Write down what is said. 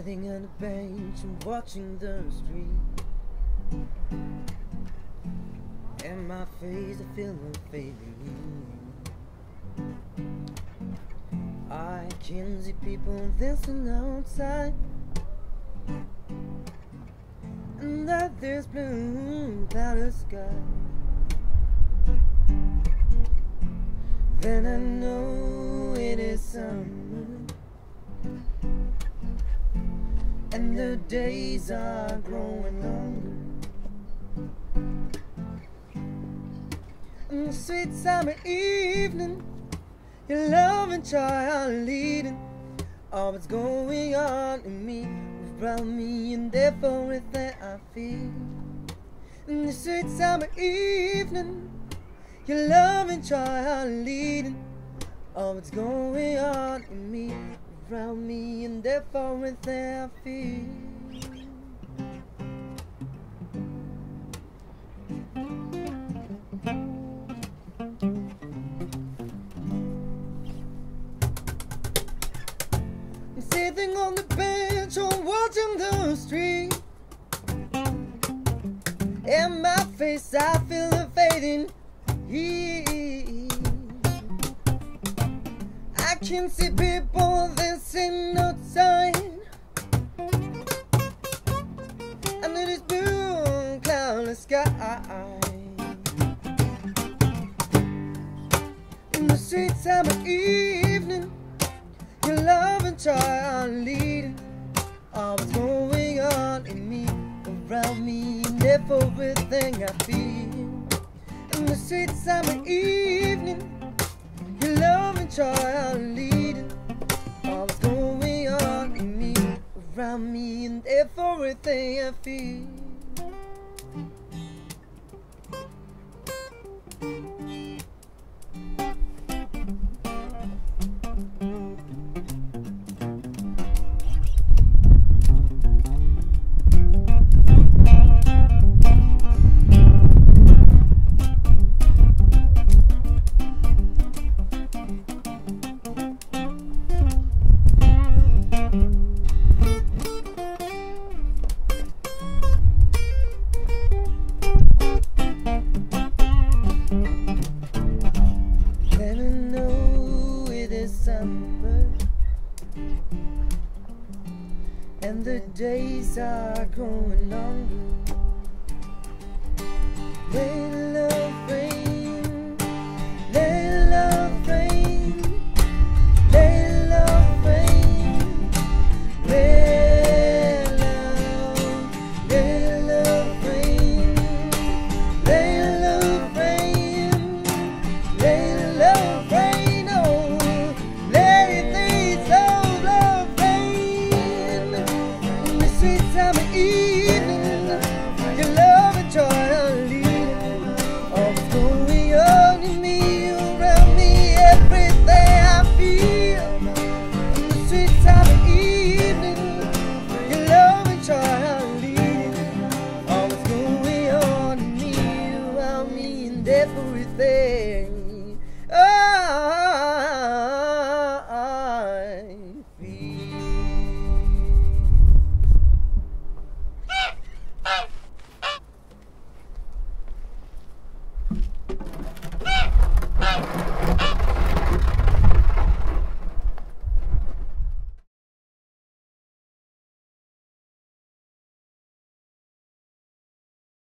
sitting on a bench and watching the street. And my face, I feel no fading. I can see people dancing outside. And that there's blue clouded sky. Then I know it is summer. And the days are growing longer. The sweet summer evening, your love and joy are leading. All that's going on in me around me, and therefore it's that I feel. In the sweet summer evening, your love and joy are leading. All that's going on in me around me, and therefore it's that I feel. I'm sitting on the bench or watching the street. In my face, I feel the fading heat. I can see people dancing outside. Under this blue cloudless sky. In the sweet summer evening. Your love joy are leading all that's going on in me, around me, and everything I feel. In the sweet summer evening, your love and joy are leading all that's going on in me, around me, and everything I feel. Summer And the days are growing longer